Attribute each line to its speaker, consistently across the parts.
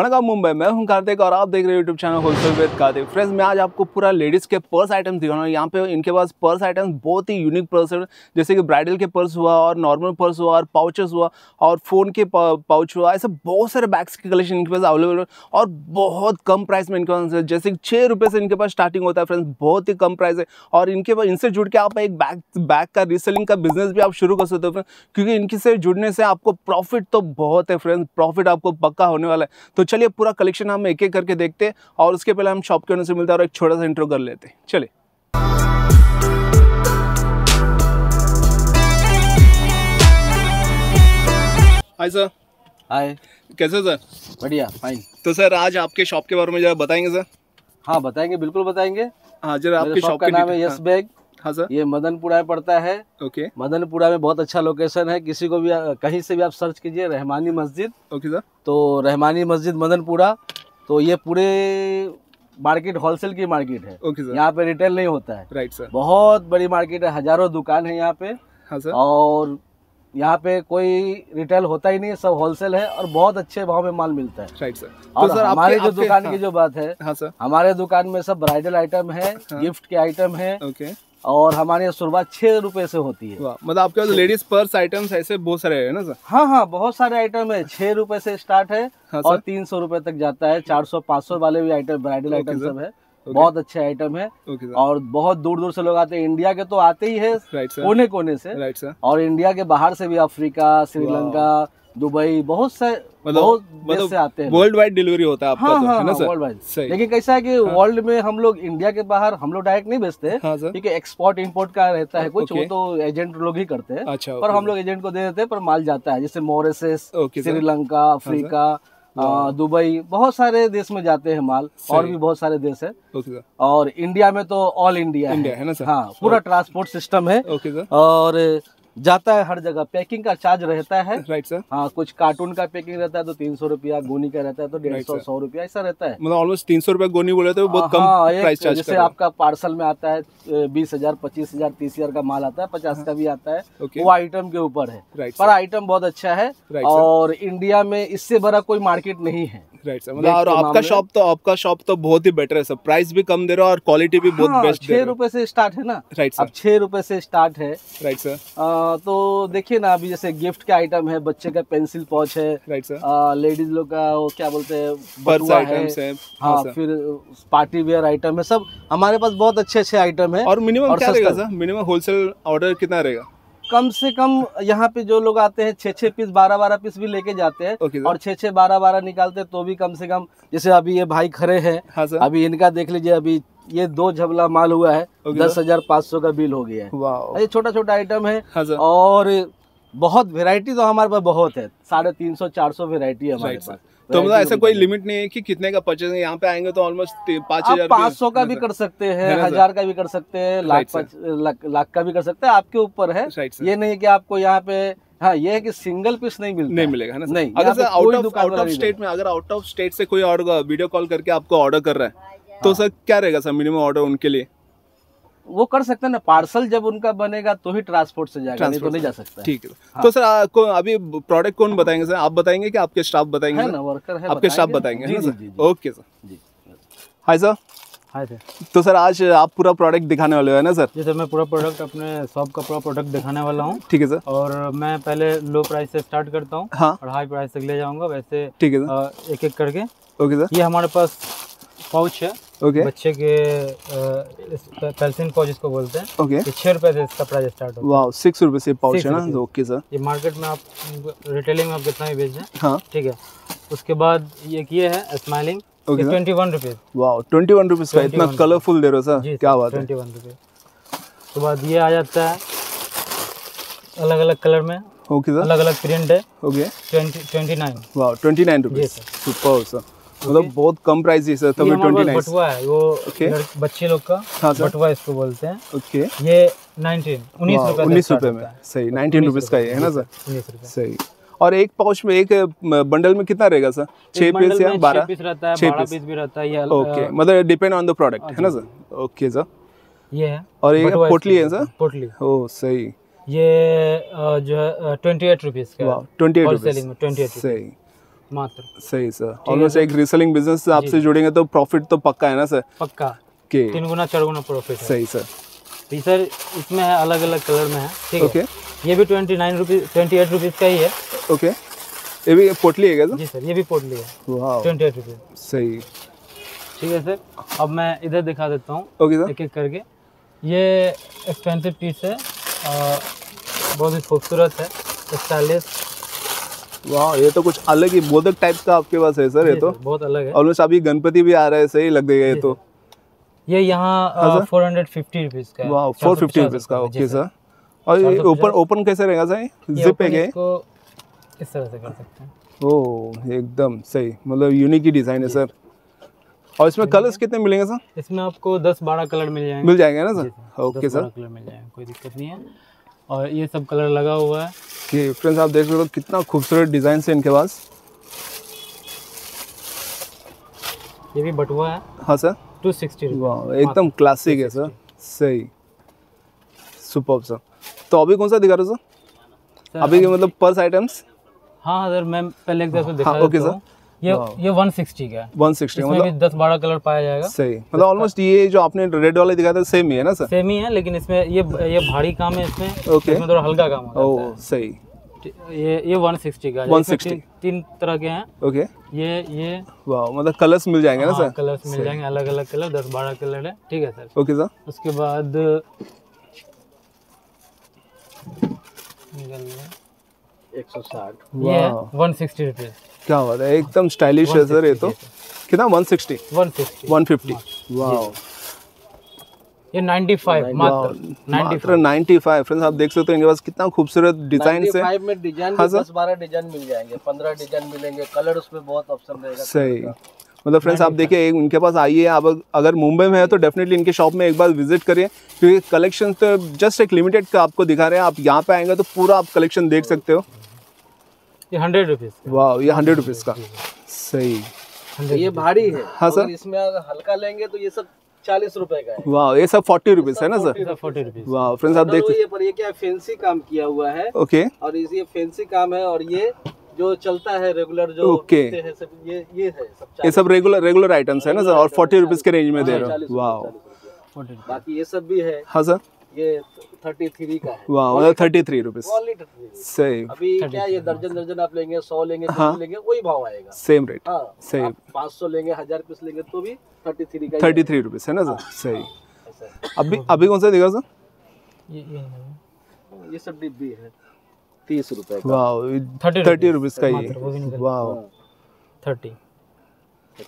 Speaker 1: वनका मुंबई मैं हूँ कार्तिक और आप देख रहे हैं YouTube channel wholesale with Kartik friends मैं आज आपको पूरा लेडीज़ के पर्स आइटम दिखाना यहाँ पे इनके पास पर्स आइटम्स बहुत ही यूनिक पर्स है। जैसे कि ब्राइडल के पर्स हुआ और नॉर्मल पर्स हुआ और पाउचेस हुआ और फ़ोन के पाउच हुआ। ऐसे बहुत सारे बैग्स के कलेक्शन इनके पास अवेलेबल है और बहुत कम प्राइस में इनके पास जैसे कि छः रुपये से इनके पास स्टार्टिंग होता है फ्रेंड्स बहुत ही कम प्राइस है। और इनके पास, इनसे जुड़ के आप एक बैग बैग का रीसेलिंग का बिज़नेस भी आप शुरू कर सकते हो फ्रेंड्स क्योंकि इनके से जुड़ने से आपको प्रॉफिट तो बहुत है फ्रेंड्स प्रॉफिट आपको पक्का होने वाला है। तो चलिए पूरा कलेक्शन हम एक एक करके देखते हैं और उसके पहले हम शॉप के ओनर से मिलते हैं और एक छोटा सा इंट्रो कर लेते हैं। चलिए। हाय सर
Speaker 2: हाय
Speaker 1: कैसे सर
Speaker 2: बढ़िया फाइन
Speaker 1: तो सर आज आपके शॉप के बारे में जरा बताएँगे सर
Speaker 2: हाँ बताएँगे बिल्कुल बताएँगे।
Speaker 1: हाँ जरा आपकी
Speaker 2: शॉप का नाम है यस बैग
Speaker 1: हाँ हाँ सर।
Speaker 2: ये मदनपुरा में पड़ता है।
Speaker 1: ओके।
Speaker 2: मदनपुरा में बहुत अच्छा लोकेशन है। किसी को भी कहीं से भी आप सर्च कीजिए रहमानी मस्जिद।
Speaker 1: Okay sir.
Speaker 2: तो रहमानी मस्जिद मदनपुरा। तो ये पूरे मार्केट होलसेल की मार्केट है।
Speaker 1: Okay sir.
Speaker 2: यहाँ पे रिटेल नहीं होता है।
Speaker 1: Right sir.
Speaker 2: बहुत बड़ी मार्केट है। हज़ारों दुकान है यहाँ पे।
Speaker 1: हाँ सर।
Speaker 2: और यहाँ पे कोई रिटेल होता ही नहीं सब होलसेल है और बहुत अच्छे भाव में माल मिलता है।
Speaker 1: Right sir.
Speaker 2: और
Speaker 1: तो सर
Speaker 2: हमारे जो दुकान
Speaker 1: आपके-
Speaker 2: की जो बात है
Speaker 1: हाँ सर।
Speaker 2: हमारे दुकान में सब ब्राइडल आइटम है
Speaker 1: हाँ।
Speaker 2: गिफ्ट के आइटम है।
Speaker 1: ओके।
Speaker 2: और हमारे यहाँ शुरुआत छह रुपए से होती है।
Speaker 1: मतलब आपके पास लेडीज़ पर्स आइटम्स ऐसे बहुत सारे हैं ना सर?
Speaker 2: हाँ हाँ बहुत सारे आइटम है। छह रुपए से स्टार्ट है
Speaker 1: हाँ
Speaker 2: और तीन सौ रुपए तक जाता है। चार सौ पाँच सौ वाले भी आइटम ब्राइडल आइटम सब है. बहुत अच्छे आइटम है। और बहुत दूर दूर से लोग आते हैं। इंडिया के तो आते ही है कोने कोने से। और इंडिया के बाहर से भी अफ्रीका श्रीलंका दुबई बहुत से
Speaker 1: मतलब-
Speaker 2: बहुत देश
Speaker 1: मतलब
Speaker 2: से आते हैं।
Speaker 1: वर्ल्ड वाइड डिलीवरी होता है आपका
Speaker 2: हाँ
Speaker 1: तो
Speaker 2: हाँ
Speaker 1: है ना
Speaker 2: हाँ वर्ल्ड वाइड लेकिन कैसा है कि हाँ, वर्ल्ड में हम लोग इंडिया के बाहर हम लोग डायरेक्ट नहीं बेचते
Speaker 1: हाँ सर।
Speaker 2: क्योंकि एक्सपोर्ट इंपोर्ट का रहता है कुछ वो तो एजेंट लोग ही करते हैं।
Speaker 1: अच्छा
Speaker 2: पर हम लोग एजेंट को दे देते हैं पर माल जाता है। जैसे मॉरिशस श्रीलंका अफ्रीका दुबई बहुत सारे देश में जाते हैं माल और भी बहुत सारे देश है। और इंडिया में तो ऑल इंडिया
Speaker 1: इंडिया
Speaker 2: है।
Speaker 1: है ना सर?
Speaker 2: हाँ पूरा ट्रांसपोर्ट सिस्टम है।
Speaker 1: Okay sir.
Speaker 2: और जाता है हर जगह। पैकिंग का चार्ज रहता है।
Speaker 1: राइट सर
Speaker 2: हाँ कुछ कार्टून का पैकिंग रहता है तो तीन सौ रुपया गोनी का रहता है तो डेढ़ सौ सौ रुपया ऐसा रहता है।
Speaker 1: मतलब ऑलमोस्ट तीन सौ रुपए गोनी बोले तो बहुत कम
Speaker 2: हाँ,
Speaker 1: प्राइस चार्ज
Speaker 2: जैसे आपका पार्सल में आता है बीस हज़ार पच्चीस हज़ार तीस हज़ार का माल आता है पचास का भी आता है वो आइटम के ऊपर है। पर आइटम बहुत अच्छा है और इंडिया में इससे बड़ा कोई मार्केट नहीं है।
Speaker 1: राइट सर मतलब और आपका शॉप तो आपका शॉप तो बहुत ही बेटर है सर प्राइस भी कम दे रहे हो और क्वालिटी भी बहुत
Speaker 2: हाँ,
Speaker 1: बेस्ट
Speaker 2: छह
Speaker 1: रहे
Speaker 2: रुपए से स्टार्ट है ना?
Speaker 1: राइट
Speaker 2: अब
Speaker 1: सर
Speaker 2: छह रुपए से स्टार्ट है।
Speaker 1: राइट सर
Speaker 2: तो देखिए ना अभी जैसे गिफ्ट के आइटम है बच्चे का पेंसिल पॉच है
Speaker 1: राइट सर
Speaker 2: लेडीज़ लोग का वो क्या बोलते हैं है।
Speaker 1: हाँ।
Speaker 2: हाँ फिर पार्टी वेयर आइटम है सब हमारे पास बहुत अच्छे अच्छे आइटम है।
Speaker 1: और मिनिमम क्या रहेगा सर मिनिमम होलसेल ऑर्डर कितना रहेगा?
Speaker 2: कम से कम यहाँ पे जो लोग आते हैं छः छः पीस बारह बारह पीस भी लेके जाते हैं
Speaker 1: सर
Speaker 2: और छः छः बारह बारह निकालते हैं तो भी कम से कम जैसे अभी ये भाई खड़े हैं
Speaker 1: हाँ
Speaker 2: अभी इनका देख लीजिए अभी ये दो झबला माल हुआ है दस हज़ार पाँच सौ का बिल हो गया है। ये छोटा छोटा आइटम है
Speaker 1: हाँ
Speaker 2: और बहुत वेराइटी तो हमारे पास बहुत है साढ़े तीन सौ चार सौ वेराइटी है हमारे पास।
Speaker 1: तो मतलब ऐसा कोई लिमिट नहीं है कि कितने का परचेज यहाँ पे आएँगे तो ऑलमोस्ट पाँच हज़ार
Speaker 2: पाँच सौ का भी कर सकते हैं
Speaker 1: है?
Speaker 2: हज़ार का भी कर सकते हैं लाख लाख का भी कर सकते हैं आपके ऊपर है। ये नहीं है कि आपको यहाँ पे हाँ ये है कि सिंगल पीस नहीं मिलता
Speaker 1: नहीं मिलेगा है ना
Speaker 2: नहीं
Speaker 1: अगर out of out of state में अगर आउट ऑफ़ स्टेट से कोई ऑर्डर वीडियो कॉल करके आपको ऑर्डर कर रहा है तो सर क्या रहेगा सर मिनिमम ऑर्डर उनके लिए।
Speaker 2: वो कर सकते हैं ना पार्सल जब उनका बनेगा तो ही ट्रांसपोर्ट से जाएगा नहीं तो नहीं जा सकता
Speaker 1: ठीक है।
Speaker 2: हाँ।
Speaker 1: तो सर आ, को, अभी प्रोडक्ट कौन बताएँगे सर? आप बताएँगे कि आपके स्टाफ बताएँगे
Speaker 2: है ना वर्कर है
Speaker 1: आपके स्टाफ बताएँगे।
Speaker 2: जी जी जी जी
Speaker 1: ओके सर
Speaker 2: जी।
Speaker 1: हाय सर
Speaker 3: हाय सर
Speaker 1: तो सर आज आप पूरा प्रोडक्ट दिखाने वाले हो ना सर?
Speaker 3: जी सर मैं पूरा प्रोडक्ट अपने शॉप का पूरा प्रोडक्ट दिखाने वाला हूँ।
Speaker 1: ठीक है सर
Speaker 3: और मैं पहले लो प्राइस से स्टार्ट करता हूँ
Speaker 1: हाँ।
Speaker 3: और हाई प्राइस तक ले जाऊँगा वैसे
Speaker 1: ठीक है सर
Speaker 3: एक एक करके।
Speaker 1: ओके सर
Speaker 3: ये हमारे पास पाउच है।
Speaker 1: ओके
Speaker 3: बच्चे के पेल्सिन पाउच इसको बोलते हैं
Speaker 1: ओके
Speaker 3: ये छः रुपये से इसका प्राइस स्टार्ट होता
Speaker 1: वाह सिक्स रुपये से पाउच है ना? ओके सर
Speaker 3: ये मार्केट में आप रिटेलिंग में आप कितना भी बेच दें।
Speaker 1: हाँ।
Speaker 3: ठीक है। उसके बाद ये ये है smiling
Speaker 1: okay
Speaker 3: twenty one rupees
Speaker 1: वाह ट्वेंटी वन रुपीज़ का इतना कलरफुल दे रहे हो सर क्या बात है।
Speaker 3: ट्वेंटी वन रुपीज़ उसके बाद ये आ जाता है अलग अलग कलर में।
Speaker 1: ओके सर
Speaker 3: अलग अलग प्रिंट है।
Speaker 1: ओके
Speaker 3: ट्वेंटी ट्वेंटी नाइन
Speaker 1: वाह twenty nine rupees super sir मतलब बहुत कम प्राइस है सर तभी ट्वेंटी नाइन
Speaker 3: बटुआ है वो
Speaker 1: Okay.
Speaker 3: बच्चे लोग का
Speaker 1: हाँ सर
Speaker 3: बटुआ इसको बोलते हैं।
Speaker 1: Okay okay.
Speaker 3: ये नाइनटीन उन्नीस रुपए
Speaker 1: उन्नीस रुपये में। सही नाइनटीन रुपीज़ का है ना सर
Speaker 3: उन्नीस
Speaker 1: सही। और एक पाउच में एक बंडल में कितना रहेगा सर छः
Speaker 3: एक बंडल
Speaker 1: पीस या बारह?
Speaker 3: पीस रहता है
Speaker 1: छः
Speaker 3: बारह
Speaker 1: piece।
Speaker 3: पीस भी रहता है ये
Speaker 1: ओके मतलब डिपेंड ऑन द प्रोडक्ट है ना सर ओके सर
Speaker 3: ये है
Speaker 1: और ये पोटली है सर
Speaker 3: पोटली।
Speaker 1: ओ सही।
Speaker 3: ये जो है ट्वेंटी एट रुपीज़ का
Speaker 1: ट्वेंटी एट
Speaker 3: होलसेलिंग में ट्वेंटी एट
Speaker 1: सही।
Speaker 3: मात्र।
Speaker 1: सही सर। ऑलमोस्ट एक रीसेलिंग बिज़नेस से आपसे जुड़ेंगे तो प्रॉफिट तो पक्का है ना सर?
Speaker 3: पक्का।
Speaker 1: के
Speaker 3: तीन गुना चार गुना प्रॉफिट
Speaker 1: सही सर।
Speaker 3: ये सर इसमें है अलग अलग कलर में है ठीक है?
Speaker 1: ओके
Speaker 3: ये भी twenty nine rupees twenty eight rupees का ही है।
Speaker 1: ओके ये भी पोटली है क्या
Speaker 3: जी सर ये भी पोटली है। ट्वेंटी एट रुपीज़
Speaker 1: सही।
Speaker 3: ठीक है सर। अब मैं इधर दिखा देता हूँ।
Speaker 1: Okay sir.
Speaker 3: एक एक करके। ये एक्सपेंसिव पीस है बहुत ही खूबसूरत है स्टाइलिश
Speaker 1: वाह ये तो कुछ अलग ही मोदक टाइप का आपके पास है सर ये तो।
Speaker 3: बहुत अलग है।
Speaker 1: ऑलमोस्ट अभी गणपति भी आ रहा है सही लग देगा ये तो।
Speaker 3: ये यहाँ फोर हंड्रेड फिफ्टी रुपीज़ का
Speaker 1: वाह फोर फिफ्टी रुपीज़ का ओके सर। और ये ओपन ओपन कैसे रहेगा सर? जिप है क्या
Speaker 3: इस तरह से कर सकते हैं।
Speaker 1: ओह एकदम सही मतलब यूनिक ही डिज़ाइन है सर। और इसमें कलर्स कितने मिलेंगे सर?
Speaker 3: इसमें आपको दस बारह कलर मिल जाएँगे।
Speaker 1: मिल जाएँगे ना सर? Okay sir.
Speaker 3: कलर मिल जाएँगे कोई दिक्कत नहीं है। और ये सब कलर लगा हुआ है।
Speaker 1: कि फ्रेंड्स आप देख सकते हो कितना खूबसूरत डिज़ाइन है इनके पास।
Speaker 3: ये भी बटुआ है।
Speaker 1: हाँ सर
Speaker 3: टू सिक्सटी
Speaker 1: एकदम क्लासिक है सर सही। सुपर सर तो अभी कौन सा दिखा रहे हो सर अभी मतलब पर्स आइटम्स
Speaker 3: हाँ हाँ सर मैं पहले एक दफे दिखा
Speaker 1: हाँ, ओके
Speaker 3: देता हूँ। ये ये वन सिक्सटी का है।
Speaker 1: 160
Speaker 3: इसमें
Speaker 1: मतलब
Speaker 3: दस बारह कलर पाया जाएगा।
Speaker 1: सही। मतलब ऑलमोस्ट ये जो आपने रेड वाला दिखाया था सेम ही है ना सर
Speaker 3: सेम ही है लेकिन इसमें ये ये भारी काम है इसमें।
Speaker 1: ओके
Speaker 3: इसमें थोड़ा हल्का काम
Speaker 1: ओह सही।
Speaker 3: है ये ये वन सिक्सटी का है।
Speaker 1: 160
Speaker 3: इसमें तीन, तरह के हैं।
Speaker 1: ओके
Speaker 3: ये ये।
Speaker 1: वाह मतलब कलर्स मिल जाएँगे ना
Speaker 3: हाँ,
Speaker 1: सर
Speaker 3: कलर्स मिल जाएँगे अलग अलग कलर दस बारह कलर है। ठीक है सर
Speaker 1: ओके सर
Speaker 3: उसके बाद निकल गया है
Speaker 1: क्या बात है एकदम स्टाइलिश है सर ये तो। कितना? 160
Speaker 3: वन सिक्सटी
Speaker 1: 150 वाह
Speaker 3: ये नाइन्टी फाइव मात्र। नाइन्टी
Speaker 1: मात्र 95 फ्रेंड्स आप देख सकते हो इनके पास कितना खूबसूरत डिज़ाइन है
Speaker 2: फाइव में डिज़ाइन
Speaker 1: हाँ,
Speaker 2: भी दस बारह डिज़ाइन मिल जाएँगे पंद्रह डिज़ाइन मिलेंगे कलर उसमें बहुत ऑप्शन रहेगा।
Speaker 1: सही। मतलब फ्रेंड्स आप देखिए एक उनके पास आइए आप अगर मुंबई में है तो डेफिनेटली इनके शॉप में एक बार विज़िट करिए क्योंकि कलेक्शन तो जस्ट एक लिमिटेड का आपको दिखा रहे हैं। आप यहाँ पे आएँगे तो पूरा आप कलेक्शन देख सकते हो।
Speaker 3: ये हंड्रेड रुपीज़
Speaker 1: वाह ये हंड्रेड रुपीज़ का। सही।
Speaker 2: ये भारी है।
Speaker 1: हाँ, सर।
Speaker 2: इसमें अगर हल्का लेंगे तो ये सब चालीस रुपए का है।
Speaker 1: वाह ये सब फोर्टी रुपीज़ है ना सर
Speaker 3: फोर्टी रुपीज़
Speaker 1: वाह फ्रेंड्स आप देख
Speaker 2: ये पर ये क्या फैंसी काम किया हुआ है?
Speaker 1: ओके
Speaker 2: और इस ये फैंसी काम है और ये जो चलता है रेगुलर जो
Speaker 1: ओके।
Speaker 2: पीते हैं सब ये ये है सब
Speaker 1: ये सब रेगुलर रेगुलर आइटम्स है ना सर और फोर्टी रुपीज़ के रेंज में दे रहे हो। वाह
Speaker 2: बाकी ये सब भी है।
Speaker 1: हाँ सर
Speaker 2: ये थर्टी थरी का है।
Speaker 1: वाह थर्टी थ्री रुपीज़ सही
Speaker 2: अभी क्या ये दर्जन दर्जन आप लेंगे सौ लेंगे
Speaker 1: हाँ।
Speaker 2: हाँ। लेंगे वही भाव आएगा।
Speaker 1: सेम रेट
Speaker 2: हाँ
Speaker 1: सही
Speaker 2: पाँच सौ लेंगे हज़ार पीस लेंगे तो भी थर्टी थ्री का
Speaker 1: थर्टी थ्री रुपीज़ है ना सर सही अभी अभी कौन सा दिखा सर
Speaker 3: ये ये
Speaker 2: ये सब डिब्बी है। तीस रुपए
Speaker 1: वाह
Speaker 3: थर्टी
Speaker 1: रुपीज़ का ही। वाह
Speaker 3: थर्टी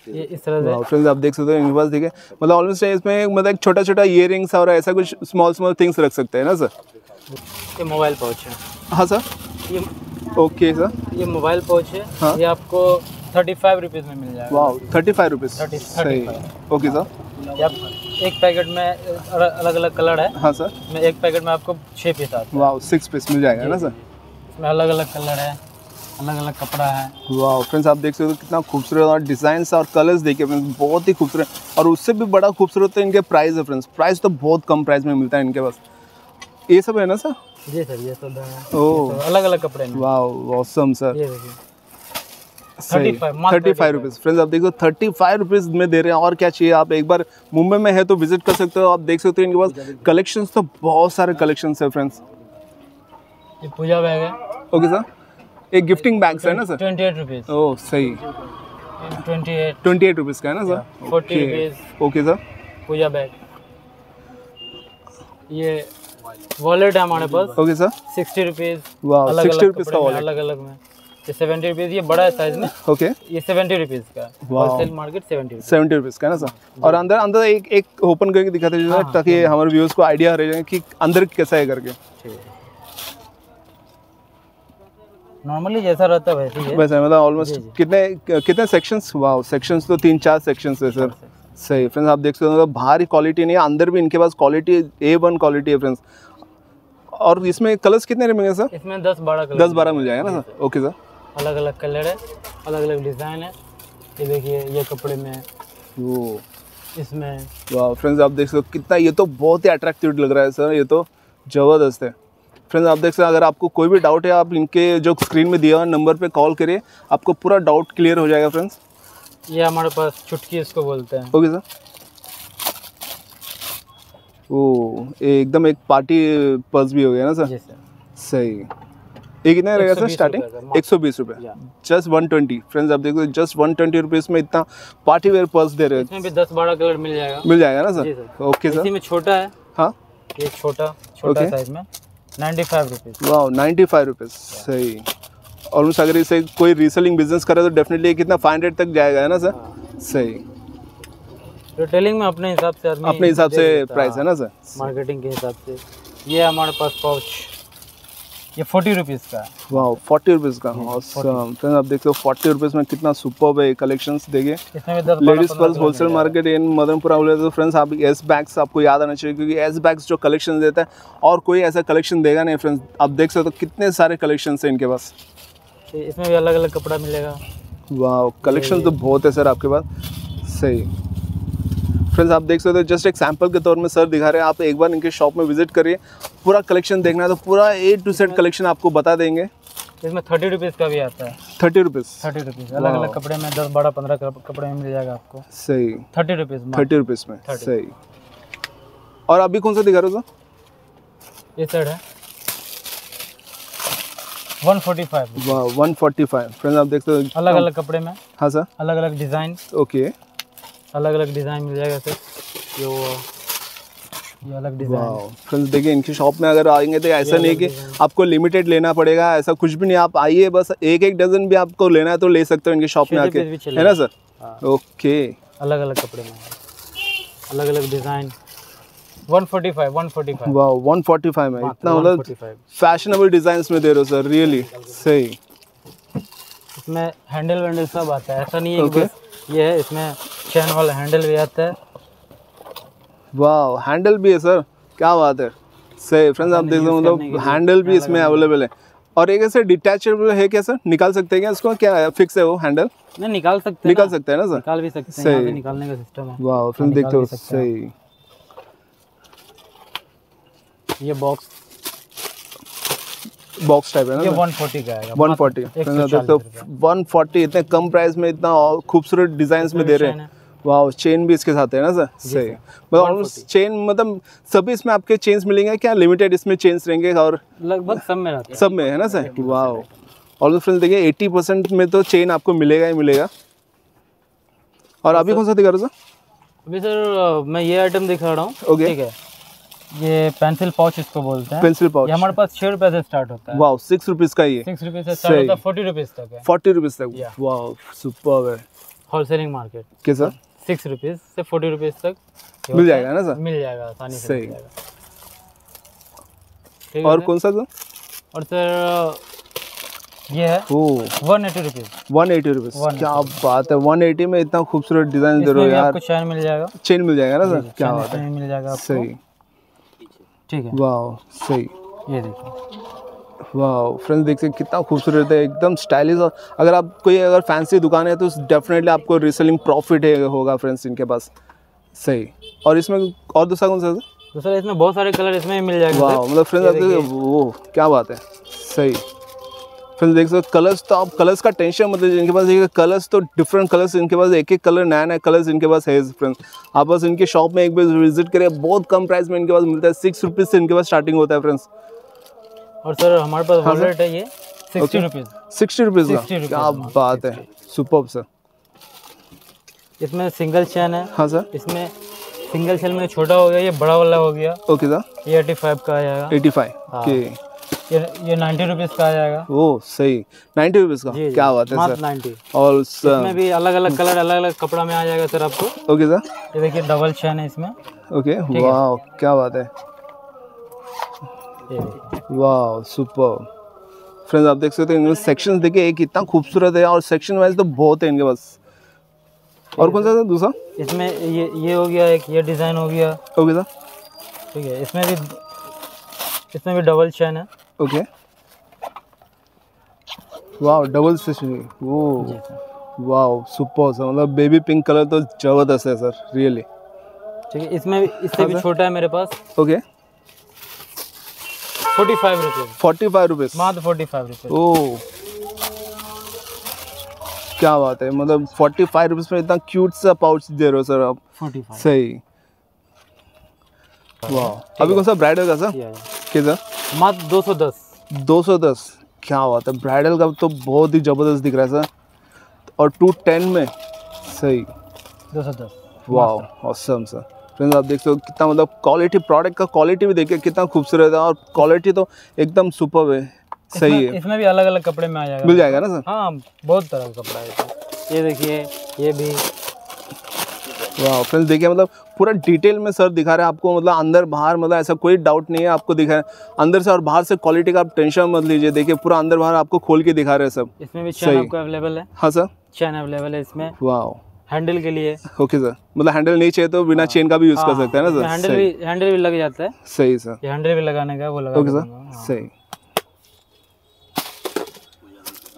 Speaker 3: ये इस तरह से
Speaker 1: फ्रेंड्स आप देख सकते हो इनके पास देखिए मतलब ऑलमोस्ट इसमें मतलब एक छोटा छोटा इयर रिंग्स और ऐसा कुछ स्मॉल स्मॉल थिंग्स रख सकते हैं ना सर
Speaker 3: ये मोबाइल पाउच है।
Speaker 1: हाँ सर
Speaker 3: ये
Speaker 1: ओके सर
Speaker 3: ये मोबाइल पाउच है।
Speaker 1: हाँ।
Speaker 3: ये आपको थर्टी फाइव रुपीज़ में मिल जाएगा।
Speaker 1: वाह थर्टी फाइव रुपीज़
Speaker 3: 30
Speaker 1: सही ओके सर
Speaker 3: आप एक पैकेट में अलग अलग कलर है।
Speaker 1: हाँ सर
Speaker 3: इसमें एक पैकेट में आपको छः पीस आते
Speaker 1: वाह सिक्स पीस मिल जाएगा ना सर
Speaker 3: हैं इसमें अलग अलग कलर है अलग अलग कपड़ा है।
Speaker 1: वाह फ्रेंड्स आप देख सकते हो कितना खूबसूरत और डिज़ाइन और कलर्स देखिए फ्रेंड्स बहुत ही खूबसूरत और उससे भी बड़ा खूबसूरत तो इनके प्राइस है फ्रेंड्स। प्राइस तो बहुत कम प्राइस में मिलता है इनके पास। ये सब है ना सर?
Speaker 3: जी सर ये सब है।
Speaker 1: ओह
Speaker 3: अलग अलग कपड़े
Speaker 1: वाह ऑसम सर
Speaker 3: ये देखिए।
Speaker 1: सही।
Speaker 3: 35, मात्र
Speaker 1: थर्टी फाइव रुपीज़ फ्रेंड्स आप देखो थर्टी फाइव रुपीज़ में दे रहे हैं और क्या चाहिए आप? एक बार मुंबई में है तो विज़िट कर सकते हो। आप देख सकते हो इनके पास कलेक्शंस तो बहुत सारे कलेक्शंस है फ्रेंड्स
Speaker 3: ये पूजा बैग है।
Speaker 1: ओके सर एक गिफ्टिंग बैग्स है ना sir
Speaker 3: twenty eight rupees
Speaker 1: oh सही।
Speaker 3: Twenty eight
Speaker 1: twenty eight rupees का है ना sir
Speaker 3: forty rupees
Speaker 1: okay sir
Speaker 3: puja bag. ये वॉलेट है हमारे पास।
Speaker 1: ओके सर
Speaker 3: सिक्सटी रुपीज़
Speaker 1: वाह
Speaker 3: अलग
Speaker 1: सिक्सटी
Speaker 3: अलग
Speaker 1: रुपीज़ का वॉलेट
Speaker 3: अलग अलग में। ये सेवेंटी रुपीज़ ये बड़ा है साइज़ में।
Speaker 1: ओके
Speaker 3: ये सेवेंटी रुपीज़ का. Wholesale market seventy
Speaker 1: seventy rupees का है ना सर और अंदर अंदर एक एक ओपन करके दिखाते दीजिए
Speaker 3: हाँ,
Speaker 1: ताकि हमारे व्यूअर्स को आइडिया रह जाए कि अंदर कैसा है करके।
Speaker 3: नॉर्मली जैसा रहता है वैसे ही है।
Speaker 1: वैसे मतलब ऑलमोस्ट कितने कितने सेक्शंस वाह सेक्शंस तो तीन चार सेक्शंस है सर सही फ्रेंड्स आप देख सकते हो मतलब बाहर ही क्वालिटी नहीं है अंदर भी इनके पास क्वालिटी ए वन क्वालिटी है फ्रेंड्स और इसमें कलर्स कितने मिलेंगे सर
Speaker 3: इसमें दस बारह कलर
Speaker 1: दस बारह मिल जाएगा ना सर ओके सर
Speaker 3: अलग अलग कलर है अलग अलग डिज़ाइन है। ये देखिए ये कपड़े में
Speaker 1: वो
Speaker 3: इसमें
Speaker 1: वाह फ्रेंड्स आप देख सकते हो कितना ये तो बहुत ही अट्रैक्टिव लग रहा है सर ये तो ज़बरदस्त है। फ्रेंड्स आप देख सकते हैं अगर आपको कोई भी डाउट है आप इनके जो स्क्रीन में दिया हुआ नंबर पे कॉल करिए आपको पूरा डाउट क्लियर हो जाएगा फ्रेंड्स
Speaker 3: ये हमारे पास चुटकी इसको बोलते हैं।
Speaker 1: ओके सर ओ एकदम एक पार्टी पर्स भी हो गया ना सर सही। ये कितना रहेगा सर स्टार्टिंग एक सौ बीस रुपये जस्ट वन ट्वेंटी फ्रेंड्स आप देखो जस्ट वन ट्वेंटी रुपीज़ में इतना पार्टी वेयर पर्स दे रहे हैं।
Speaker 3: इसमें भी दस बारह कलर मिल जाएगा।
Speaker 1: मिल जाएगा ना सर
Speaker 3: सर
Speaker 1: ओके
Speaker 3: इसी
Speaker 1: सर
Speaker 3: में छोटा है।
Speaker 1: हाँ?
Speaker 3: ये छोटा छोटा साइज़ में। नाइन्टी फाइव रुपीज़
Speaker 1: वाह नाइन्टी फाइव रुपीज़ सही। ऑलमोस्ट अगर इसे कोई रीसेलिंग बिज़नेस करे तो डेफिनेटली कितना फाइव हंड्रेड तक जाएगा है ना सर? सही।
Speaker 3: रिटेलिंग में अपने हिसाब से
Speaker 1: अपने हिसाब से प्राइस है ना सर?
Speaker 3: मार्केटिंग के हिसाब से। ये हमारे पास पाउच ये फोर्टी रुपीज़ का।
Speaker 1: वाह फोर्टी रुपीज़ का awesome. आप देख लो फोर्टी रुपीज़ में कितना सुपर है कलेक्शंस देखिए।
Speaker 3: इसमें भी दस
Speaker 1: ladies purse wholesale market in Madanpura बोले तो फ्रेंड्स आप एस बैग्स आपको याद आना चाहिए क्योंकि एस बैग्स जो कलेक्शन देता है और कोई ऐसा कलेक्शन देगा नहीं फ्रेंड्स आप देख सकते हो तो कितने सारे कलेक्शन है इनके पास।
Speaker 3: इसमें भी अलग अलग कपड़ा मिलेगा।
Speaker 1: वाह कलेक्शन तो बहुत है सर आपके पास। सही। फ्रेंड्स आप देख सकते हो जस्ट एक सैंपल के तौर में सर दिखा रहे हैं। आप एक बार इनके शॉप में विज़िट करिए। पूरा कलेक्शन देखना है तो पूरा ए टू सेट कलेक्शन आपको बता देंगे।
Speaker 3: इसमें थर्टी रुपीज़ का भी आता है।
Speaker 1: थर्टी रुपीज़
Speaker 3: थर्टी रुपीज़ अलग अलग कपड़े में दस बारह पंद्रह कपड़े में मिल जाएगा आपको।
Speaker 1: सही।
Speaker 3: थर्टी रुपीज़
Speaker 1: थर्टी रुपीज़ में सही। और अभी कौन सा दिखा रहे हो सर
Speaker 3: ये साइड है। वन फोर्टी फाइव
Speaker 1: वाह वन फोर्टी फाइव फ्रेंड्स आप देखते हो।
Speaker 3: अलग अलग कपड़े में।
Speaker 1: हाँ सर
Speaker 3: अलग अलग डिज़ाइन
Speaker 1: ओके
Speaker 3: अलग अलग डिज़ाइन मिल जाएगा सर। जो ये अलग डिज़ाइन
Speaker 1: फ्रेंड्स देखिए इनकी शॉप में अगर आएँगे तो ऐसा नहीं है कि आपको लिमिटेड लेना पड़ेगा ऐसा कुछ भी नहीं। आप आइए बस एक एक डजन भी आपको लेना है तो ले सकते हो इनकी शॉप में आके। है ना सर?
Speaker 3: हाँ।
Speaker 1: ओके
Speaker 3: अलग अलग कपड़े में। अलग अलग design one forty five one forty five
Speaker 1: वाह वन फोर्टी फाइव में इतना मतलब फैशनेबल डिज़ाइन में दे रहे हो सर रियली सही।
Speaker 3: इसमें हैंडल वैंडल सब आता है। ऐसा नहीं है
Speaker 1: Okay.
Speaker 3: ये है इसमें चैन वाला हैंडल भी आता है।
Speaker 1: वाह हैंडल भी है सर क्या बात है। सही फ्रेंड्स आप देख सकते हो मतलब हैंडल भी इसमें अवेलेबल है। और एक ऐसे डिटैचेबल है क्या सर? निकाल सकते हैं क्या इसको? क्या फिक्स है वो हैंडल?
Speaker 3: नहीं निकाल सकते
Speaker 1: निकाल
Speaker 3: ना,
Speaker 1: सकते हैं ना सर?
Speaker 3: निकाल भी सकते हैं
Speaker 1: सही।
Speaker 3: निकालने का सिस्टम है।
Speaker 1: वाह फ्रेंड्स
Speaker 3: निकाल
Speaker 1: देखते हो। सही।
Speaker 3: ये बॉक्स
Speaker 1: बॉक्स टाइप है ना
Speaker 3: ये 140 का आएगा।
Speaker 1: 140 फ्रेंड्स आप
Speaker 3: चालीस
Speaker 1: देखते हो 140 इतने कम प्राइस में इतना खूबसूरत डिज़ाइन में दे रहे हैं।
Speaker 3: है।
Speaker 1: वाह चेन भी इसके साथ है ना सर सही मतलब ऑलमोस्ट चेन मतलब सभी इसमें आपके चेन्स मिलेंगे क्या? लिमिटेड इसमें चेन्स रहेंगे और
Speaker 3: लगभग सब में रहता है।
Speaker 1: सब में है ना सर वाह ऑलमोस्ट फ्रेंड्स देखिए 80 परसेंट में तो चेन आपको मिलेगा ही मिलेगा। और अभी कौन सा दिखा रहे हो सर
Speaker 3: अभी सर मैं ये आइटम दिखा रहा हूँ।
Speaker 1: Okay.
Speaker 3: ठीक है। ये पेंसिल पाउच इसको बोलते हैं।
Speaker 1: पेंसिल पाउच
Speaker 3: हमारे पास छः रुपये से स्टार्ट होता है।
Speaker 1: वाह सिक्स रुपीज़ का ये।
Speaker 3: सिक्स रुपये से स्टार्ट होता है फोर्टी रुपीज़ तक है।
Speaker 1: फोर्टी रुपीज़ तक. वाह सुपर है।
Speaker 3: होलसेलिंग मार्केट
Speaker 1: क्या सर
Speaker 3: सिक्स रुपीज़ से फोर्टी रुपीज़ तक
Speaker 1: मिल जाएगा ना सर?
Speaker 3: मिल जाएगा आसानी से मिल जाएगा।
Speaker 1: और कौन सा सर
Speaker 3: और सर ये है one eighty rupees
Speaker 1: one eighty rupees क्या बात है वन एटी में इतना खूबसूरत डिज़ाइन दे हो यार।
Speaker 3: आपको चैन मिल जाएगा।
Speaker 1: चेन मिल जाएगा ना सर? क्या बात है।
Speaker 3: मिल जाएगा आपको।
Speaker 1: सही।
Speaker 3: ठीक है।
Speaker 1: वाह सही।
Speaker 3: ये देखिए
Speaker 1: वाह फ्रेंड्स देख सकते कितना खूबसूरत है एकदम स्टाइलिश और अगर आप कोई अगर फैंसी दुकान है तो डेफिनेटली आपको रीसेलिंग प्रॉफिट है होगा फ्रेंड्स इनके पास। सही। और इसमें और दूसरा कौन सा
Speaker 3: तो इसमें बहुत सारे कलर इसमें मिल जाएँगे
Speaker 1: वाह मतलब फ्रेंड्स आप वो क्या बात है। सही। फ्रेंड्स देख सकते कलर्स तो आप कलर्स का टेंशन मतलब इनके पास देखिए कलर्स तो डिफरेंट कलर्स इनके पास एक एक कलर नया नया कलर्स इनके पास है फ्रेंड्स। आप बस इनके शॉप में एक बार विज़िट करें बहुत कम प्राइस में इनके पास मिलता है सिक्स रुपीज़ से इनके पास स्टार्टिंग होता है फ्रेंड्स।
Speaker 3: और सर हमारे पास
Speaker 1: हाँ।
Speaker 3: वॉलेट है ये सिक्सटी रुपीज़
Speaker 1: सिक्सटी रुपीज़ का? क्या बात है। सुपर सर
Speaker 3: इसमें सिंगल चैन है।
Speaker 1: हाँ सर
Speaker 3: इसमें सिंगल चैन में छोटा हो गया ये बड़ा वाला हो गया।
Speaker 1: ओके सर
Speaker 3: ये एटी फाइव का आ जाएगा।
Speaker 1: Eighty five. ओके
Speaker 3: ये ये नाइन्टी रुपीज़ का आ जाएगा।
Speaker 1: ओ सही। नाइन्टी रुपीज़ का?
Speaker 3: जी
Speaker 1: क्या बात है सर
Speaker 3: नाइन्टी
Speaker 1: और
Speaker 3: इसमें भी अलग अलग कलर अलग अलग कपड़ा में आ जाएगा सर आपको।
Speaker 1: ओके सर
Speaker 3: ये देखिए डबल चैन है इसमें।
Speaker 1: ओके वाह क्या बात है। वाह सुपर फ्रेंड्स आप देख सकते हो इनमें सेक्शंस देखिए एक इतना खूबसूरत है और सेक्शन वाइज तो बहुत है इनके पास। और कौन सा था दूसरा?
Speaker 3: इसमें ये ये हो गया एक ये डिज़ाइन हो गया।
Speaker 1: ओके सर
Speaker 3: ठीक है इसमें भी इसमें भी डबल चैन है।
Speaker 1: ओके वाह डबल स्पेशल वो। वाह सुपर सर मतलब बेबी पिंक कलर तो ज़बरदस्त है सर रियली
Speaker 3: ठीक है इसमें भी इससे भी छोटा है मेरे पास।
Speaker 1: Okay
Speaker 3: forty five rupees
Speaker 1: forty five rupees
Speaker 3: मात्र फोर्टी फाइव रुपीज़
Speaker 1: ओ क्या बात है मतलब फोर्टी फाइव रुपीज़ में इतना क्यूट सा पाउच दे रहे हो सर आप।
Speaker 3: फोर्टी
Speaker 1: सही। वाह। अभी कौन सा ब्राइडल का सर किधर?
Speaker 3: मात्र दो सौ दस।
Speaker 1: 210 क्या बात है ब्राइडल का तो बहुत ही ज़बरदस्त दिख रहा है सर और टू टेन में? सही।
Speaker 3: दो सौ दस।
Speaker 1: वाह ऑसम सर फ्रेंड्स आप देख सकते हो कितना मतलब क्वालिटी प्रोडक्ट का क्वालिटी भी देखिए कितना खूबसूरत है और क्वालिटी तो एकदम सुपर है। सही
Speaker 3: इसमें-
Speaker 1: है।
Speaker 3: इसमें भी अलग अलग कपड़े में आ जाएगा।
Speaker 1: मिल जाएगा ना सर?
Speaker 3: हाँ बहुत तरह का कपड़ा है ये देखिए ये भी।
Speaker 1: वाह फ्रेंड्स देखिए मतलब पूरा डिटेल में सर दिखा रहे हैं आपको मतलब अंदर बाहर मतलब ऐसा कोई डाउट नहीं है आपको दिखा है। अंदर से और बाहर से क्वालिटी का आप टेंशन मत लीजिए देखिए पूरा अंदर बाहर आपको खोल के दिखा रहे हैं सब।
Speaker 3: इसमें भी चैन आपको अवेलेबल है।
Speaker 1: हाँ सर?
Speaker 3: चैन अवेलेबल है इसमें।
Speaker 1: वाह।
Speaker 3: हैंडल के लिए।
Speaker 1: ओके सर मतलब हैंडल नहीं चाहिए तो बिना चेन का भी यूज़ कर सकते हैं ना सर
Speaker 3: हैंडल भी हैंडल भी लग जाता है।
Speaker 1: सही सर
Speaker 3: ये हैंडल भी लगाने का वो लगा
Speaker 1: ओके सर
Speaker 3: हाँ,
Speaker 1: सही।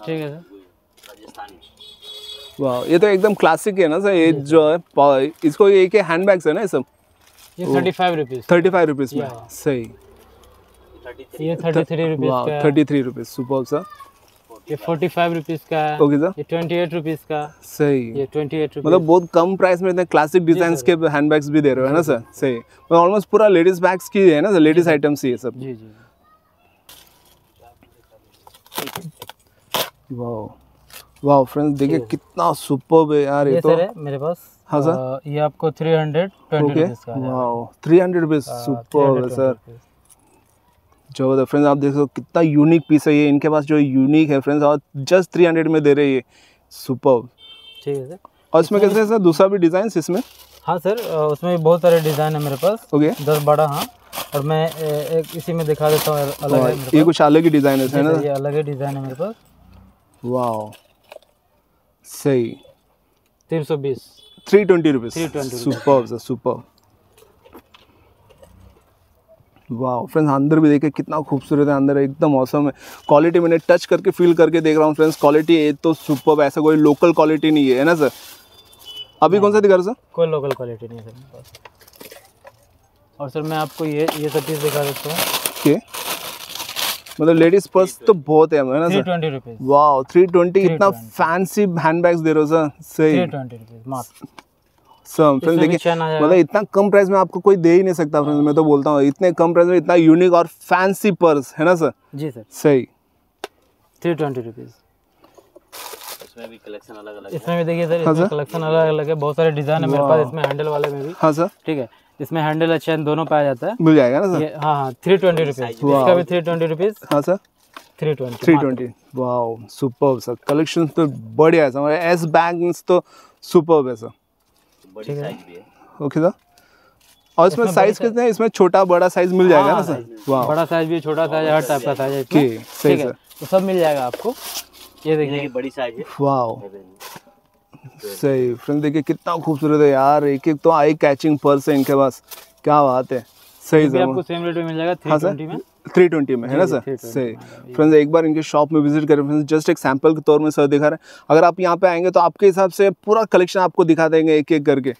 Speaker 3: ठीक है सर
Speaker 1: वाह ये तो एकदम क्लासिक है ना सर ये जो है इसको ये के हैंड बैग्स है ना ये सब?
Speaker 3: ये thirty five rupees
Speaker 1: thirty five rupees में सही।
Speaker 3: ये थर्टी थ्री रुपीज़ का है
Speaker 1: thirty three rupees super sir
Speaker 3: ये फोर्टी फाइव रुपीज़ का है
Speaker 1: ओके सर
Speaker 3: ये ट्वेंटी एट रुपीज़ का
Speaker 1: सही।
Speaker 3: ये ट्वेंटी एट
Speaker 1: मतलब बहुत कम प्राइस में इतने क्लासिक डिज़ाइन के हैंड बैग्स भी दे रहे हो है ना सर सही। मतलब ऑलमोस्ट पूरा लेडीज़ बैग्स की है ना सर लेडीज़ आइटम्स ही है सब।
Speaker 3: जी जी।
Speaker 1: वाह वाह फ्रेंड्स देखिए कितना सुपर है यार ये
Speaker 3: ये
Speaker 1: तो।
Speaker 3: है मेरे पास।
Speaker 1: हाँ, सर।
Speaker 3: ये आपको थ्री हंड्रेड ट्वेंटी रुपीज़ का
Speaker 1: थ्री हंड्रेड रुपीज़
Speaker 3: हाँ,
Speaker 1: सुपर है सर ज़बरदस्त फ्रेंड्स आप देख सकते हो कितना यूनिक पीस है ये। इनके पास जो यूनिक है फ्रेंड्स और जस्ट थ्री हंड्रेड में दे रहे ये। सुपर
Speaker 3: ठीक है सर
Speaker 1: और इसमें कैसे है सर दूसरा भी डिज़ाइन इसमें?
Speaker 3: हाँ सर उसमें भी बहुत सारे डिज़ाइन है मेरे पास।
Speaker 1: ओके
Speaker 3: दस बारह हाँ। और मैं एक इसी में दिखा देता हूँ अलग है
Speaker 1: ये कुछ अलग ही डिज़ाइन है ना?
Speaker 3: ये अलग ही डिज़ाइन है मेरे पास।
Speaker 1: वाह सही।
Speaker 3: तीन सौ बीस।
Speaker 1: Three twenty rupees
Speaker 3: 320
Speaker 1: super sir super वाह फ्रेंड्स अंदर भी देखिए कितना खूबसूरत है अंदर एकदम औसम है। क्वालिटी मैंने टच करके फील करके देख रहा हूँ फ्रेंड्स क्वालिटी ये तो सुपर ऐसा कोई लोकल क्वालिटी नहीं है ना सर अभी कौन सा दिखा रहे हो सर
Speaker 3: कोई लोकल क्वालिटी नहीं है सर और सर मैं आपको ये ये सब चीज़ दिखा देता हूँ।
Speaker 1: ओके मतलब लेडीज़ पर्स तो बहुत है है ना सर
Speaker 3: ट्वेंटी रुपीज़
Speaker 1: वाह थ्री ट्वेंटी इतना फैंसी हैंड बैग्स दे रहे हो सर सही। फ्रेंड्स देखिए मतलब इतना कम प्राइस में आपको कोई दे ही नहीं सकता फ्रेंड्स मैं तो बोलता हूँ इतने कम प्राइस में इतना यूनिक और फैंसी पर्स है ना सर
Speaker 3: जी सर
Speaker 1: सही।
Speaker 3: थ्री ट्वेंटी रुपीज़
Speaker 2: इसमें भी कलेक्शन अलग अलग
Speaker 3: इसमें भी देखिए सर
Speaker 1: हाँ,
Speaker 3: इसमें कलेक्शन अलग अलग है बहुत सारे डिज़ाइन है मेरे पास इसमें हैंडल वाले में भी।
Speaker 1: हाँ सर
Speaker 3: ठीक है इसमें हैंडल और चैन दोनों पाया जाता है।
Speaker 1: मिल जाएगा ना सर
Speaker 3: हाँ हाँ थ्री ट्वेंटी रुपीज़ इसका भी थ्री ट्वेंटी रुपीज़
Speaker 1: हाँ sir
Speaker 3: three twenty
Speaker 1: three twenty वाह सुपर सर कलेक्शन तो बढ़िया है सर एस बैग्स तो सुपर है सर
Speaker 2: बड़ी साइज़ भी है।
Speaker 1: ओके सर और इसमें साइज़ कितने हैं? इसमें छोटा बड़ा साइज़ मिल जाएगा ना सर वाह
Speaker 3: बड़ा साइज़ भी छोटा साइज़ हर टाइप का साइज़ है
Speaker 1: सही
Speaker 3: ठीक है।
Speaker 1: सर
Speaker 3: तो सब मिल जाएगा आपको। ये देखिए।
Speaker 2: ये बड़ी साइज़ है।
Speaker 1: वाह सही। फ्रेंड देखिए कितना खूबसूरत है यार। एक एक तो आई कैचिंग पर्स है इनके पास। क्या बात है। सही सर
Speaker 3: आपको सेम रेट में मिल जाएगा थ्री
Speaker 1: हाँ सर
Speaker 3: ट्वेंटी में।
Speaker 1: थ्री ट्वेंटी में है ना सर?
Speaker 3: 320
Speaker 1: सही।
Speaker 3: में,
Speaker 1: फ्रेंड्स एक बार इनके शॉप में विज़िट करें। फ्रेंड्स जस्ट एक सैंपल के तौर में सर दिखा रहे हैं। अगर आप यहाँ पे आएँगे तो आपके हिसाब से पूरा कलेक्शन आपको दिखा देंगे एक एक करके।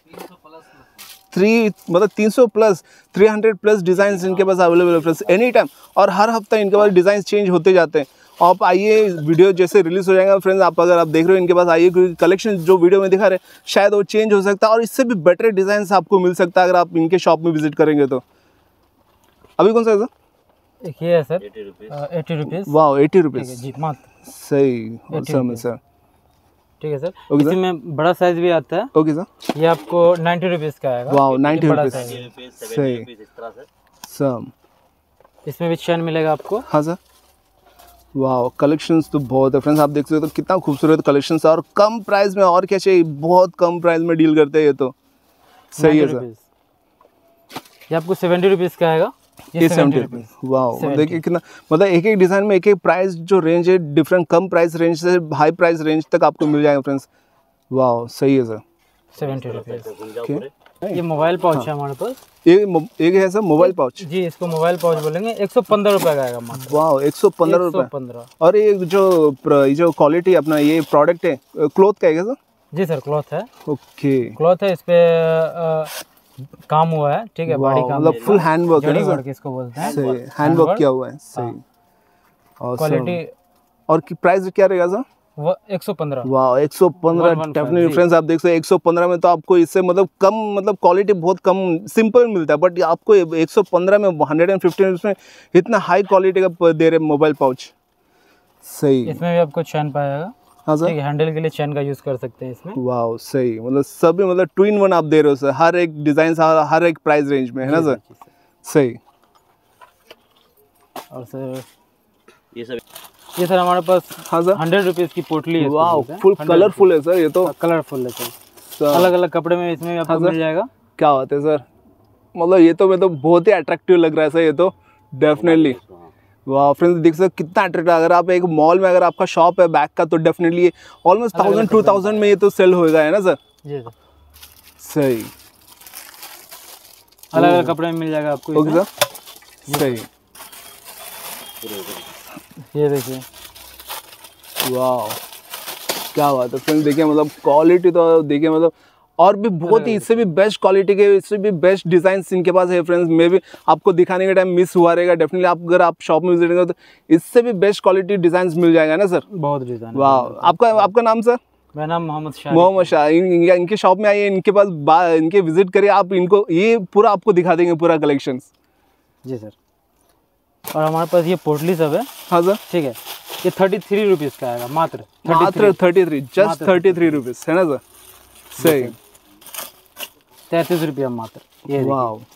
Speaker 1: थ्री मतलब तीन सौ plus three hundred plus design इनके पास अवेलेबल है फ्रेंड्स एनी टाइम और हर हफ़्ता इनके पास डिज़ाइन चेंज होते जाते हैं। आप आइए वीडियो जैसे रिलीज़ हो जाएगा फ्रेंड्स आप अगर आप देख रहे हो इनके पास आइए क्योंकि कलेक्शन जो वीडियो में दिखा रहे हैं शायद वो चेंज हो सकता है और इससे भी बेटर डिज़ाइन आपको मिल सकता है अगर आप इनके शॉप में विज़िट करेंगे तो। अभी कौन सा है सर?
Speaker 3: एक ये है सर
Speaker 2: एटी रुपीज़
Speaker 1: वाह एटी रुपीज़
Speaker 3: जी मात्र
Speaker 1: सही और
Speaker 3: 80
Speaker 1: सर में
Speaker 3: रुपीस।
Speaker 1: सर।
Speaker 3: ठीक है सर।
Speaker 1: Okay sir.
Speaker 3: इसी में बड़ा साइज़ भी आता है।
Speaker 1: Okay sir.
Speaker 3: ये आपको नाइन्टी रुपीज़ का आएगा।
Speaker 1: वाह नाइन्टी रुपीज़ सही।
Speaker 3: इसमें भी चैन मिलेगा आपको।
Speaker 1: हाँ सर। वाह कलेक्शंस तो बहुत है। फ्रेंड्स आप देख सकते हो तो कितना खूबसूरत कलेक्शंस है। और कम प्राइस में और क्या चाहिए? बहुत कम प्राइस में डील करते हैं ये तो। सही है सर।
Speaker 3: ये आपको सेवेंटी रुपीज़ का आएगा।
Speaker 1: ये सेवेंटी
Speaker 3: रुपीज़
Speaker 1: रुपीज़ वाह देखिए कितना मतलब एक एक डिज़ाइन में एक एक प्राइस जो रेंज है डिफरेंट कम प्राइस रेंज से हाई प्राइस रेंज तक आपको मिल जाएगा फ्रेंड्स वाह सही है सर
Speaker 3: सेवेंटी रुपीज़ ये मोबाइल पाउच
Speaker 1: हाँ।
Speaker 3: है हमारे पास.
Speaker 1: ये एक है सर मोबाइल पाउच
Speaker 3: जी इसको मोबाइल पाउच बोलेंगे. एक सौ पंद्रह रुपये का आएगा
Speaker 1: वाह एक सौ पंद्रह और ये जो जो क्वालिटी अपना ये प्रोडक्ट है क्लोथ का है क्या सर
Speaker 3: जी सर क्लॉथ है.
Speaker 1: ओके
Speaker 3: क्लॉथ है इस पे काम हुआ है ठीक है बॉडी काम
Speaker 1: मतलब फुल हैंड वर्क है
Speaker 3: वर्क इसको बोलते हैं?
Speaker 1: सही हैंड वर्क किया हुआ है सही। और
Speaker 3: क्वालिटी
Speaker 1: और की प्राइस क्या रहेगा सर?
Speaker 3: वो एक सौ पंद्रह।
Speaker 1: वाह 115
Speaker 3: 115
Speaker 1: डेफिनेटली फ्रेंड्स आप देख सकते हैं 115 में तो आपको इससे मतलब कम मतलब क्वालिटी बहुत कम सिंपल मिलता है बट आपको 115 में 115 उसमें इतना हाई क्वालिटी का दे रहे मोबाइल पाउच सही।
Speaker 3: इसमें भी आपको चैन पाएगा।
Speaker 1: हाँ सर।
Speaker 3: हैंडल के लिए चैन का यूज़ कर सकते हैं इसमें।
Speaker 1: वाह सही। मतलब सभी मतलब टू इन वन आप दे रहे हो सर। हर एक डिज़ाइन हर, हर एक प्राइस रेंज में है ना सर? सही।
Speaker 3: और सर
Speaker 2: ये सब
Speaker 3: ये सर हमारे पास
Speaker 1: हाँ सर।
Speaker 3: हंड्रेड रुपीज़ की पोटली है
Speaker 1: वाह फुल कलरफुल है सर ये तो।
Speaker 3: कलरफुल है सर।
Speaker 1: सर,
Speaker 3: अलग अलग कपड़े में इसमें आपको
Speaker 1: हाँ,
Speaker 3: मिल जाएगा।
Speaker 1: क्या बात है सर। मतलब ये तो मतलब बहुत ही अट्रैक्टिव लग रहा है सर ये तो। डेफिनेटली फ्रेंड्स देख सकते कितना अट्रैक्टिव अगर आप एक मॉल में अगर आपका शॉप है बैग का तो definitely almost thousand two thousand में ये तो सेल होएगा है ना सर
Speaker 3: जी सर
Speaker 1: सही।
Speaker 3: अलग अलग कपड़े में मिल जाएगा आपको
Speaker 1: ओके सर सही।
Speaker 3: ये देखिए।
Speaker 1: वाह क्या बात है फ्रेंड्स देखिए मतलब क्वालिटी तो देखिए मतलब और भी बहुत ही इससे भी बेस्ट क्वालिटी के इससे भी बेस्ट डिज़ाइन इनके पास है फ्रेंड्स मे भी आपको दिखाने के टाइम मिस हुआ रहेगा डेफिनेटली आप अगर आप शॉप में विज़िट करेंगे तो इससे भी बेस्ट क्वालिटी डिज़ाइन मिल जाएगा ना सर
Speaker 3: बहुत डिज़ाइन
Speaker 1: वाह आपका आपका नाम सर
Speaker 3: मेरा नाम मोहम्मद शाह।
Speaker 1: मोहम्मद शाह। इन, इन, इनके शॉप में आइए इनके पास इनके विज़िट करिए आप इनको ये पूरा आपको दिखा देंगे पूरा कलेक्शन
Speaker 3: जी सर और हमारे पास ये पोटली सब है।
Speaker 1: हाँ सर
Speaker 3: ठीक है। ये थर्टी थ्री रुपीज़ का आएगा मात्र।
Speaker 1: मात्र thirty three just thirty three rupees है ना सर सही।
Speaker 3: तैंतीस रुपया मात्र। ये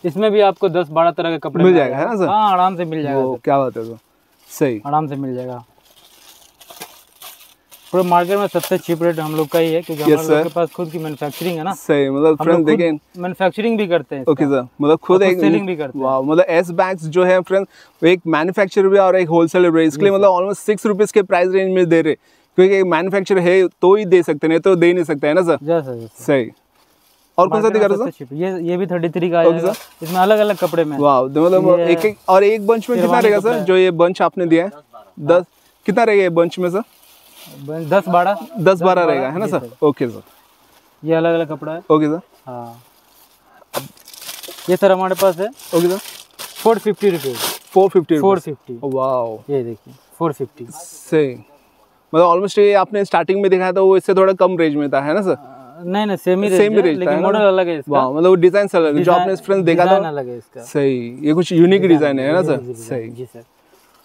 Speaker 3: इसमें भी आपको दस बारह तरह के कपड़े
Speaker 1: मिल जाएगा, है ना सर?
Speaker 3: हाँ आराम से मिल जाएगा
Speaker 1: क्या बात है सर। सही।
Speaker 3: आराम से मिल जाएगा। पूरे मार्केट में सबसे चीप रेट हम लोग का ही है क्योंकि
Speaker 1: Yes,
Speaker 3: हमारे के पास खुद की मैन्युफैक्चरिंग है ना।
Speaker 1: सही मतलब फ्रेंड्स
Speaker 3: खुद मैन्युफैक्चरिंग भी करते हैं
Speaker 1: ओके सर मतलब खुद एक
Speaker 3: selling भी करते हैं।
Speaker 1: मतलब एस बैग्स जो है फ्रेंड्स एक मैन्युफैक्चरर भी और एक होलसेलर भी इसके लिए मतलब ऑलमोस्ट सिक्स रुपीज़ के प्राइस रेंज में दे रहे। क्योंकि मैन्युफैक्चर है तो ही दे सकते नहीं तो दे नहीं सकते है ना सर सही। और कौन सा दिखा रहे हो
Speaker 3: ये ये भी थर्टी थ्री का आ
Speaker 1: Okay,
Speaker 3: जाएगा। इसमें अलग अलग कपड़े में।
Speaker 1: वाह तो मतलब एक एक और एक बंच में कितना रहेगा सर? जो ये बंच आपने दिया है? दस। कितना रहेगा ये बंच में सर?
Speaker 3: दस बारह।
Speaker 1: दस बारह रहेगा है ना सर? Okay sir.
Speaker 3: ये अलग अलग कपड़ा है।
Speaker 1: Okay sir.
Speaker 3: हाँ। ये सर हमारे पास है।
Speaker 1: Okay sir.
Speaker 3: Four fifty rupees.
Speaker 1: Four fifty
Speaker 3: four fifty.
Speaker 1: वाह
Speaker 3: ये देखिए फोर फिफ्टी।
Speaker 1: सही। मतलब ऑलमोस्ट ये आपने स्टार्टिंग में दिखाया था वो इससे थोड़ा कम रेंज में था है ना सर?
Speaker 3: नहीं नहीं सेम ही
Speaker 1: Same ही
Speaker 3: लेकिन मॉडल अलग है इसका।
Speaker 1: वाह मतलब डिज़ाइन अलग है जो आपने फ्रेंड्स देखा था
Speaker 3: अलग है इसका।
Speaker 1: सही ये कुछ यूनिक डिज़ाइन है ना सर? सही।
Speaker 3: जी सर।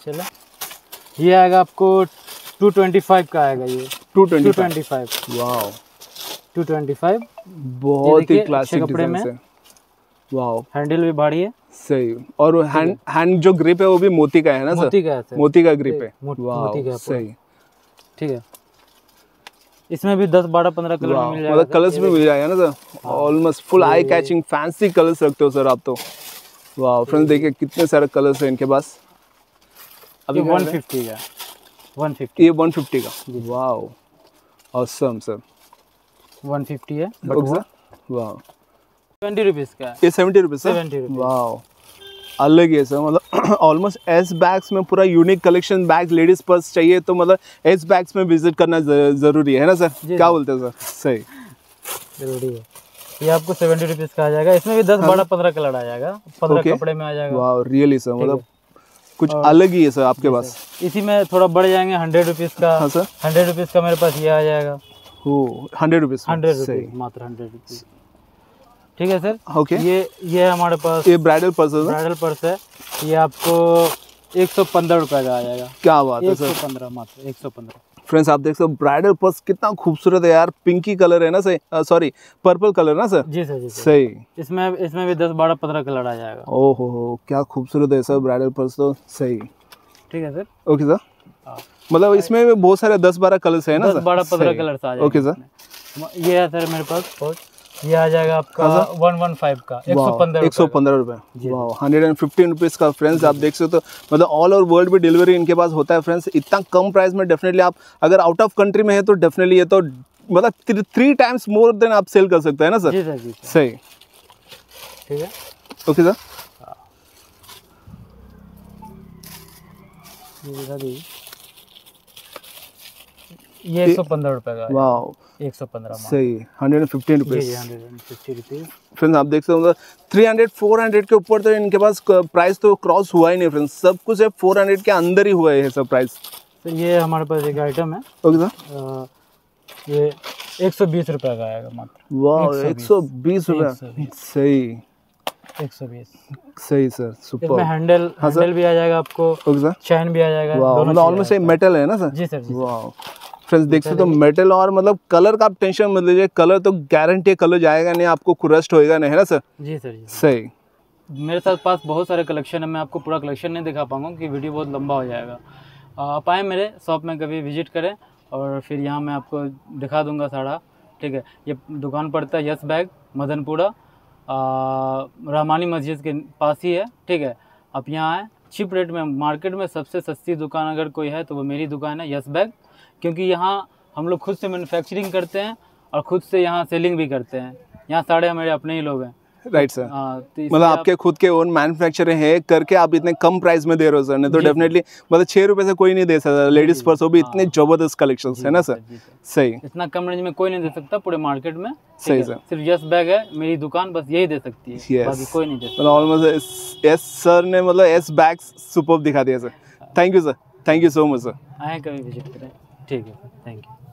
Speaker 3: चलो। ये आएगा आपको टू ट्वेंटी फाइव का आएगा ये।
Speaker 1: Two
Speaker 3: two
Speaker 1: twenty
Speaker 3: twenty five
Speaker 1: वाह
Speaker 3: टू ट्वेंटी फाइव
Speaker 1: बहुत ही क्लासिक
Speaker 3: कपड़े में।
Speaker 1: है वाह
Speaker 3: हैंडल भी भारी है।
Speaker 1: सही। और हैंड हैंड जो ग्रिप है वो भी मोती का है ना सर?
Speaker 3: मोती का है
Speaker 1: मोती का ग्रिप है।
Speaker 3: मोती का
Speaker 1: सही।
Speaker 3: ठीक है। इसमें भी दस बारह पंद्रह कलर मिल जाएगा
Speaker 1: मतलब कलर्स में मिल जाएगा ना sir. Almost full eye catching fancy colours रखते हो सर आप तो। वाह फ्रेंड्स देखिए कितने सारे कलर्स हैं इनके पास।
Speaker 3: अभी वन फिफ्टी का वन फिफ्टी
Speaker 1: ये 150 का। वाह ऑसम सर।
Speaker 3: वन फिफ्टी है बट
Speaker 1: वाह।
Speaker 3: ट्वेंटी रुपीज़ का
Speaker 1: ये 70 रुपीस सर
Speaker 3: सेवेंटी रुपीज़।
Speaker 1: वाह अलग ही है सर। मतलब ऑलमोस्ट एस बैग्स में पूरा unique collection bag ladies purse चाहिए तो मतलब एस बैग्स में विज़िट करना ज़रूरी है ना सर? क्या बोलते हैं सर? सही।
Speaker 3: ज़रूरी है। ये आपको सेवेंटी रुपीज़ का आ जाएगा। इसमें भी दस बारह पंद्रह कलर आ जाएगा। पंद्रह
Speaker 1: Okay.
Speaker 3: कपड़े में आ जाएगा।
Speaker 1: वाह रियली सर मतलब कुछ अलग ही है सर आपके पास।
Speaker 3: इसी में थोड़ा बढ़ जाएँगे हंड्रेड रुपीज़ का।
Speaker 1: हाँ सर।
Speaker 3: हंड्रेड रुपीज़ का मेरे पास ये आ जाएगा।
Speaker 1: हंड्रेड रुपीज़
Speaker 3: हंड्रेड रुपीज़ मात्र हंड्रेड रुपीज़ ठीक है सर?
Speaker 1: ओके
Speaker 3: ये ये हमारे पास
Speaker 1: ये ब्राइडल पर्स है
Speaker 3: ब्राइडल पर्स है। ये आपको एक सौ पंद्रह रुपये का आ जाएगा।
Speaker 1: क्या बात है सर
Speaker 3: पंद्रह मात्र एक सौ पंद्रह।
Speaker 1: फ्रेंड्स आप देख सकते हो ब्राइडल पर्स कितना खूबसूरत है यार। पिंकी कलर है ना सही? सॉरी पर्पल कलर ना सर
Speaker 3: जी सर जी सर
Speaker 1: सही।
Speaker 3: इसमें इसमें भी दस बारह पंद्रह कलर आ जाएगा।
Speaker 1: ओहो हो क्या खूबसूरत है सर ब्राइडल पर्स तो। सही।
Speaker 3: ठीक है सर
Speaker 1: ओके सर। मतलब इसमें भी बहुत सारे दस बारह कलर्स है ना
Speaker 3: बारह पंद्रह
Speaker 1: सही।
Speaker 3: कलर्स आ जाएँगे
Speaker 1: ओके सर
Speaker 3: ये है सर मेरे पास। ये आ जाएगा आपका वन वन फाइव का एक सौ पंद्रह
Speaker 1: एक सौ पंद्रह रुपये हंड्रेड एंड फिफ्टीन रुपीज़ का फ्रेंड्स आप देख सकते हो तो मतलब ऑल ओवर वर्ल्ड में डिलीवरी इनके पास होता है फ्रेंड्स इतना कम प्राइस में डेफिनेटली आप अगर आउट ऑफ़ कंट्री में है तो डेफिनेटली ये तो मतलब थ्री टाइम्स मोर देन आप सेल कर सकते हैं ना सर
Speaker 3: जी सर जी
Speaker 1: सही।
Speaker 3: ठीक है।
Speaker 1: ओके सर
Speaker 3: ये एक सौ पंद्रह रुपये का
Speaker 1: वाह
Speaker 3: एक सौ पंद्रह
Speaker 1: सही hundred and fifteen rupees
Speaker 3: hundred and fifty rupees
Speaker 1: friends आप देख सकते हो थ्री हंड्रेड फोर हंड्रेड के ऊपर तो इनके पास प्राइस तो क्रॉस हुआ ही नहीं फ्रेंड्स सब कुछ है फोर हंड्रेड के अंदर ही हुआ है सब प्राइस
Speaker 3: तो ये हमारे पास एक आइटम है।
Speaker 1: Okay sir.
Speaker 3: ये एक सौ बीस रुपये का आएगा मात्र।
Speaker 1: वाह एक सौ बीस। रुपये सही।
Speaker 3: एक सौ बीस।
Speaker 1: सही सर
Speaker 3: इसमें
Speaker 1: सुपर
Speaker 3: हैंडल
Speaker 1: हाँ,
Speaker 3: हैंडल भी आ जाएगा आपको चैन भी आ जाएगा दोनों
Speaker 1: मतलब ऑलमोस्ट। मेटल है। ना सर?
Speaker 3: जी सर जी
Speaker 1: वाह फ्रेंड्स देख सकते हो मेटल और मतलब कलर का आप टेंशन मत लीजिए। कलर तो गारंटी कलर जाएगा नहीं आपको कुरस्ट होएगा नहीं है ना सर
Speaker 3: जी सर जी
Speaker 1: सही।
Speaker 3: मेरे साथ पास बहुत सारे कलेक्शन है मैं आपको पूरा कलेक्शन नहीं दिखा पाऊँगा क्योंकि वीडियो बहुत लंबा हो जाएगा। आप आए मेरे शॉप में कभी विज़िट करें और फिर यहाँ मैं आपको दिखा दूँगा सारा ठीक है? ये दुकान पड़ता है यस बैग मदनपुरा रामानी मस्जिद के पास ही है ठीक है? आप यहाँ आए चीप रेट में मार्केट में सबसे सस्ती दुकान अगर कोई है तो वो मेरी दुकान है यस बैग। क्योंकि यहाँ हम लोग खुद से मैन्युफैक्चरिंग करते हैं और खुद से यहाँ सेलिंग भी करते हैं। यहाँ सारे हमारे अपने ही लोग हैं।
Speaker 1: राइट सर
Speaker 3: हाँ तो इसलिए
Speaker 1: मतलब आपके खुद के ओन मैन्युफैक्चर है करके आप इतने कम प्राइस में दे रहे हो सर नहीं तो डेफिनेटली मतलब छः रुपए से कोई नहीं दे सकता लेडीज़ पर्स वो भी
Speaker 3: हाँ।
Speaker 1: इतने ज़बरदस्त कलेक्शन है ना सर सही।
Speaker 3: इतना कम रेंज में कोई नहीं दे सकता पूरे मार्केट में
Speaker 1: सही सर।
Speaker 3: सिर्फ़ यस बैग है मेरी दुकान बस यही दे सकती है. बाकी कोई नहीं दे सकता।
Speaker 1: ऑलमोस्ट एस सर ने मतलब एस बैग्स सुपर दिखा दिया sir thank you sir thank you so much sir
Speaker 3: आए कभी विज़िट करें। ठीक है थैंक यू